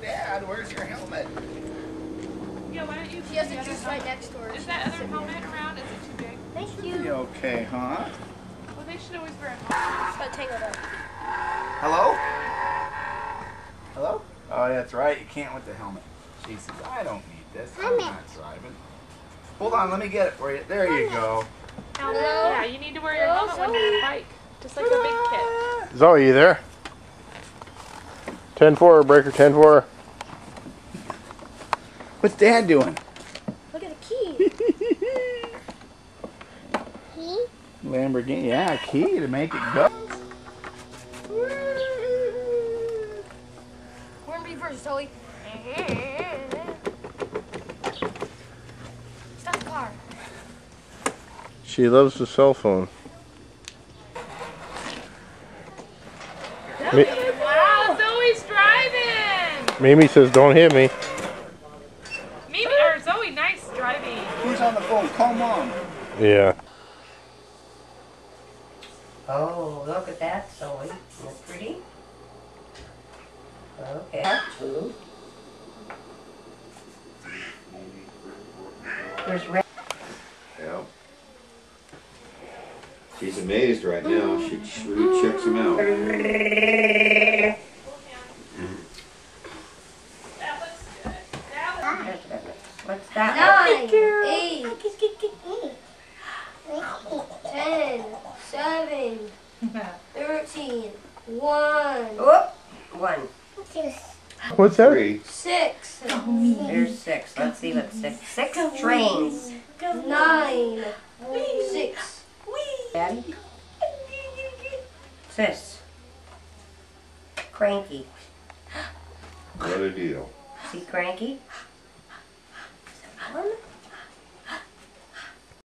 Dad, where's your helmet? Yeah, why don't you She has a juice right next door. Is that other helmet around? Is it too big? Thank you. Okay, huh? Well, they should always wear a helmet. It's tangled up. Hello? Hello? Oh, that's right. You can't with the helmet. She says, I don't need this. Helmet. I'm not driving. Hold on, let me get it for you. There helmet. you go. Hello? Yeah, you need to wear your helmet when you're on a bike. Just like a big kid. Zoe, you there? 10-4, breaker 10-4. What's Dad doing? Look at the key. key? Lamborghini. Yeah, key to make it go. We're in reverse, Zoe. Stop the car. She loves the cell phone. Mi- Wow, Zoe's driving. Mimi says, don't hit me. Mimi or Zoe, nice driving. Who's on the phone? Call mom. Yeah. Oh, look at that, Zoe. Isn't that pretty? Okay. Two. There's red. Yeah. She's amazed right now. She really checks him out. That looks good. That looks What's that? Nine, eight, ten, seven, thirteen, one, Whoop. One. What's that? Three. six, There's six. Let's see what's six. Six trains. nine, six, Daddy? Sis. Cranky. What a deal. See cranky? One.